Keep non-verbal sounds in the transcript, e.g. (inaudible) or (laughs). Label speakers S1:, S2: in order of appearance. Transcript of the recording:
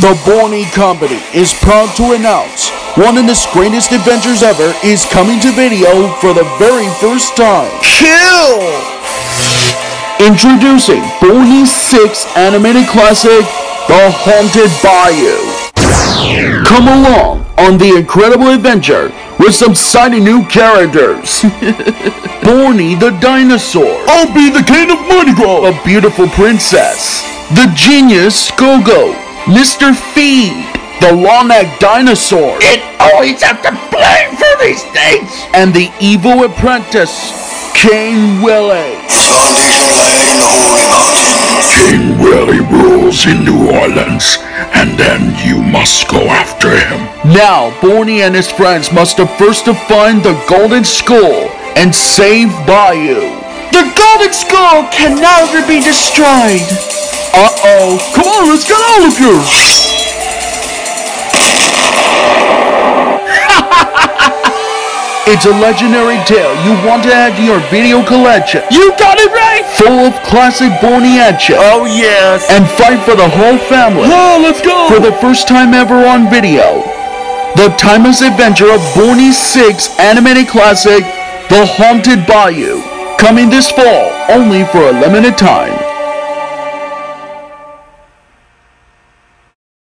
S1: The Barney Company is proud to announce one of the greatest adventures ever is coming to video for the very first time.
S2: Kill!
S1: Introducing Barney 6 animated classic, The Haunted Bayou. Come along on the incredible adventure with some exciting new characters. (laughs) Barney the dinosaur.
S2: I'll be the king of Mardi Gras!
S1: A beautiful princess. The genius Gogo. Mr. Feed. The long-necked dinosaur.
S2: It always have to blame for these things!
S1: And the evil apprentice, King Willie.
S3: Foundation laid in the Holy Mountains.
S4: King Willie rules in New Orleans, and then you must go after him.
S1: Now, Barney and his friends must have first to find the Golden Skull and save Bayou.
S2: The Golden Skull can never be destroyed!
S1: Uh-oh. Come on, let's get out of here. (laughs) It's a legendary tale you want to add to your video collection.
S2: You got it right!
S1: Full of classic Barney action.
S2: Oh yes!
S1: And fight for the whole family.
S2: Oh, let's go!
S1: For the first time ever on video. The timeless adventure of Barney 6 animated classic, The Haunted Bayou. Coming this fall, only for a limited time.